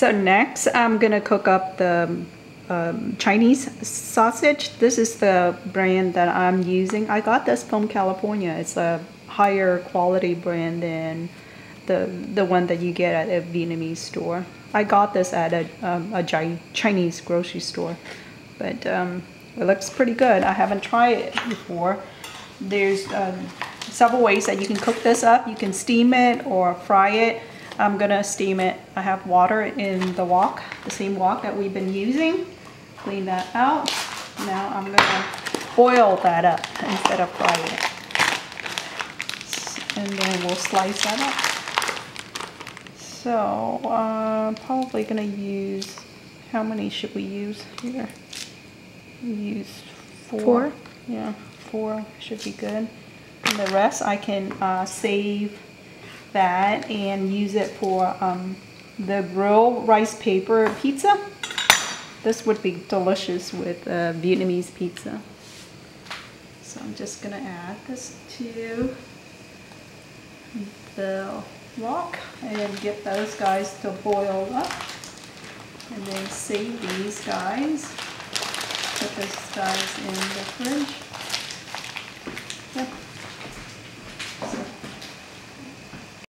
So next, I'm gonna cook up the um, Chinese sausage. This is the brand that I'm using. I got this from California. It's a higher quality brand than the the one that you get at a Vietnamese store. I got this at a, um, a Chinese grocery store, but um, it looks pretty good. I haven't tried it before. There's um, several ways that you can cook this up. You can steam it or fry it. I'm gonna steam it. I have water in the wok, the same wok that we've been using. Clean that out. Now I'm gonna boil that up instead of frying it. And then we'll slice that up. So, uh, probably gonna use, how many should we use here? Use four. four? Yeah, four should be good. And the rest I can uh, save that and use it for um, the grill rice paper pizza. This would be delicious with uh, Vietnamese pizza. So I'm just gonna add this to the wok and get those guys to boil up. And then save these guys. Put those guys in the fridge.